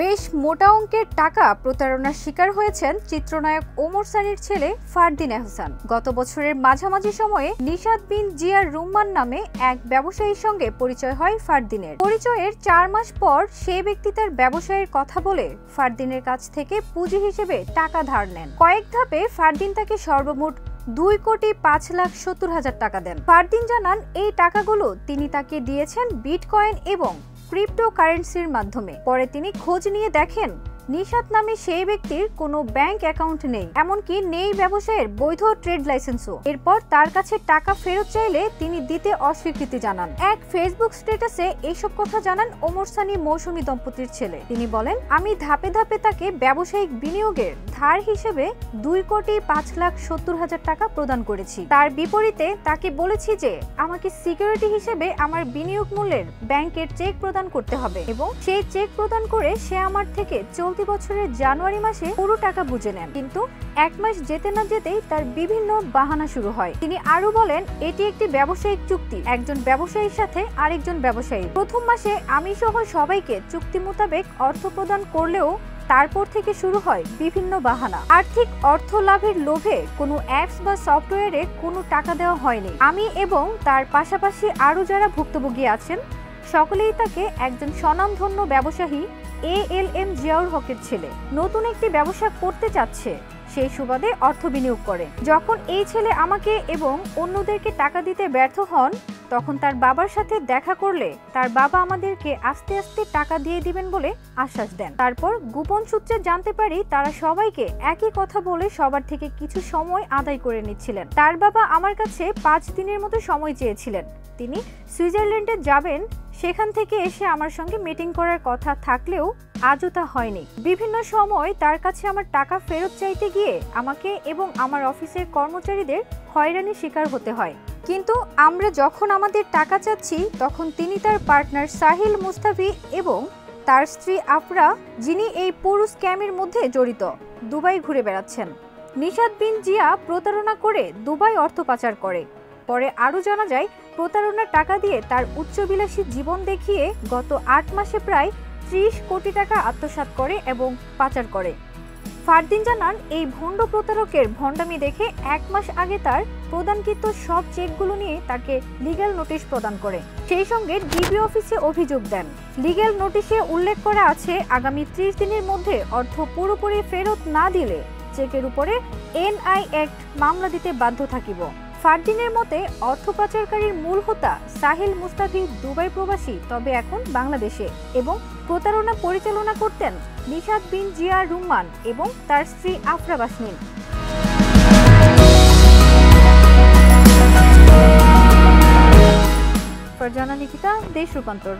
বেশ মোটা অঙ্কের টাকা প্রতারণার শিকার হয়েছেন চিত্রনায়ক ওমর সানির ছেলে ফারদিন এহসান গত বছরের মাঝামাঝি সময়ে নিশাদ বিন জিয়ার রুম্মান নামে এক ব্যবসায়ীর সঙ্গে পরিচয় হয় ফারদিনের। পরিচয়ের চার মাস পর সেই ব্যক্তি তার ব্যবসায়ের কথা বলে ফারদিনের কাছ থেকে পুঁজি হিসেবে টাকা ধার নেন। কয়েক ধাপে ফারদিন তাকে সর্বমোট দুই কোটি পাঁচ লাখ সত্তর হাজার টাকা দেন। ফারদিন জানান, এই টাকাগুলো তিনি তাকে দিয়েছেন বিটকয়েন এবং ক্রিপ্টোকারেন্সির মাধ্যমে। পরে তিনি খোঁজ নিয়ে দেখেন নিশাত নামে সেই ব্যক্তির কোনো ব্যাংক অ্যাকাউন্ট নেই, এমনকি নেই ব্যবসায়ের বৈধ ট্রেড লাইসেন্সও। এরপর তার কাছে টাকা ফেরত চাইলে তিনি দিতে অস্বীকৃতি জানান। এক ফেসবুক স্ট্যাটাসে এইসব কথা জানান ওমর সানি মৌসুমী দম্পতির ছেলে। তিনি বলেন, আমি ধাপে ধাপে তাকে ব্যবসায়িক বিনিয়োগের ধার হিসেবে দুই কোটি পাঁচ লাখ সত্তর হাজার টাকা প্রদান করেছি। তার বিপরীতে তাকে বলেছি যে, আমাকে সিকিউরিটি হিসেবে আমার বিনিয়োগ মূল্যের ব্যাংকের চেক প্রদান করতে হবে এবং সেই চেক প্রদান করে সে আমার থেকে চলতি বছরের জানুয়ারি মাসে পুরো টাকা বুঝে নেন। কিন্তু এক মাস যেতে না যেতেই তার বিভিন্ন বাহানা শুরু হয়। তিনি আরও বলেন, এটি একটি ব্যবসায়িক চুক্তি। একজন ব্যবসায়ীর সাথে আরেকজন ব্যবসায়ী। প্রথম মাসে আমি সহ সবাইকে চুক্তি মোতাবেক অর্থ প্রদান করলেও তারপর থেকে শুরু হয় বিভিন্ন বাহানা। আর্থিক অর্থ লাভের লোভে কোনো অ্যাপস বা সফটওয়্যারে কোনো টাকা দেওয়া হয়নি। আমি এবং তার পাশাপাশি আরও যারা ভুক্তভোগী আছেন, সকলেই তাকে একজন স্বনামধন্য ব্যবসায়ী এ এল এম জিয়াউর হকের ছেলে। নতুন একটি ব্যবসা করতে চাচ্ছে। সেই সুবাদে অর্থ বিনিয়োগ করে। যখন এই ছেলে আমাকে এবং অন্যদেরকে টাকা দিতে ব্যর্থ হন তখন তার বাবার সাথে দেখা করলে তার বাবা আমাদেরকে আস্তে আস্তে টাকা দিয়ে দিবেন বলে আশ্বাস দেন। তারপর গোপন সূত্রে জানতে পারি তারা সবাইকে একই কথা বলে সবার থেকে কিছু সময় আদায় করে নিচ্ছিলেন। তার বাবা আমার কাছে পাঁচ দিনের মতো সময় চেয়েছিলেন। তিনি সুইজারল্যান্ডে যাবেন, সেখান থেকে এসে আমার সঙ্গে মিটিং করার কথা থাকলেও আজও তা হয়নি। বিভিন্ন সময় তার কাছে আমার টাকা ফেরত চাইতে গিয়ে আমাকে এবং আমার অফিসের কর্মচারীদের হয়রানির শিকার হতে হয়। কিন্তু আমরা যখন আমাদের টাকা চাচ্ছি, তখন তিনি তার পার্টনার সাহিল মুস্তাফি এবং তার স্ত্রী আফরা, যিনি এই পুরো স্ক্যামের মধ্যে জড়িত, দুবাই ঘুরে বেড়াচ্ছেন। নিশাদ বিন জিয়া প্রতারণা করে দুবাই অর্থ পাচার করে। পরে আরও জানা যায়, প্রতারণার টাকা দিয়ে তার উচ্চবিলাসী জীবন দেখিয়ে গত আট মাসে প্রায় ত্রিশ কোটি টাকা আত্মসাৎ করে এবং পাচার করে। ফারদিন জানান, এই ভণ্ড প্রতারকের ভণ্ডামি দেখে এক মাস আগে তার প্রদানকৃত সব চেকগুলো নিয়ে তাকে লিগ্যাল নোটিশ প্রদান করে। সেই সঙ্গে ডিবি অফিসে অভিযোগ দেন। লিগ্যাল নোটিশে উল্লেখ করা আছে, আগামী ত্রিশ দিনের মধ্যে অর্থ পুরোপুরি ফেরত না দিলে চেকের উপরে এনআই অ্যাক্ট মামলা দিতে বাধ্য থাকিব। ফারদিনের মতে অর্থ পাচারকারীর মূল হোতা সাহিল মুস্তাফি দুবাই প্রবাসী, তবে এখন বাংলাদেশে এবং প্রতারণা পরিচালনা করতেন নিশাদ বিন জিয়া রুম্মান এবং তার স্ত্রী আফরা বাসমিন। নিকিতা দেশ রূপান্তর।